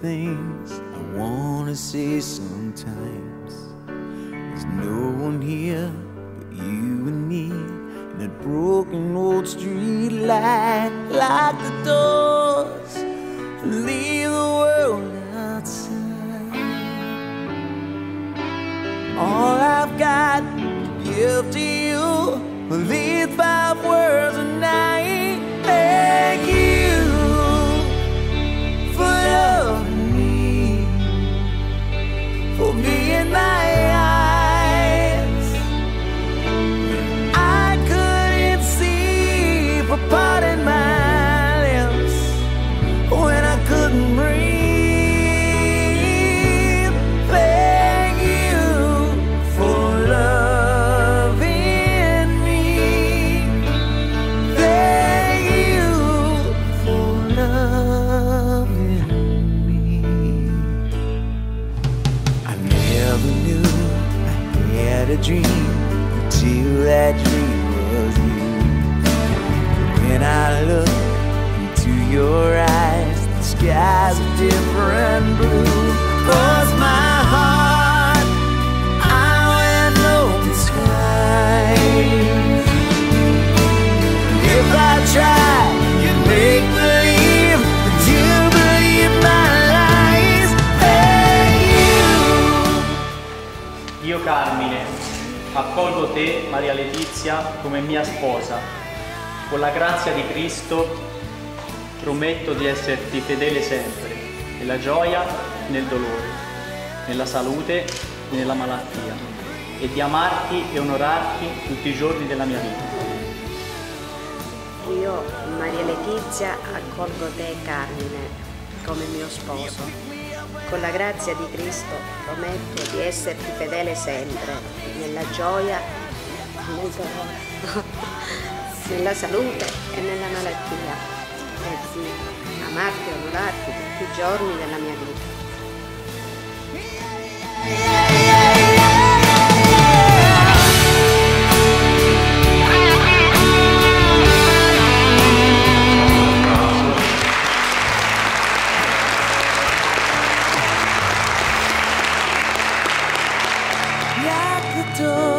things I wanna see sometimes. There's no one here broken old street light, lock the doors, leave the world outside. All I've got to give to you are these dream until that dream was you. When I look into your eyes, the sky's a different Carmine, accolgo te, Maria Letizia, come mia sposa. Con la grazia di Cristo prometto di esserti fedele sempre, nella gioia e nel dolore, nella salute e nella malattia, e di amarti e onorarti tutti i giorni della mia vita. Io, Maria Letizia, accolgo te, Carmine, come mio sposo. Con la grazia di Cristo prometto di esserti fedele sempre, nella gioia, nella salute e nella malattia, e di amarti e onorarti tutti i giorni della mia vita. Lock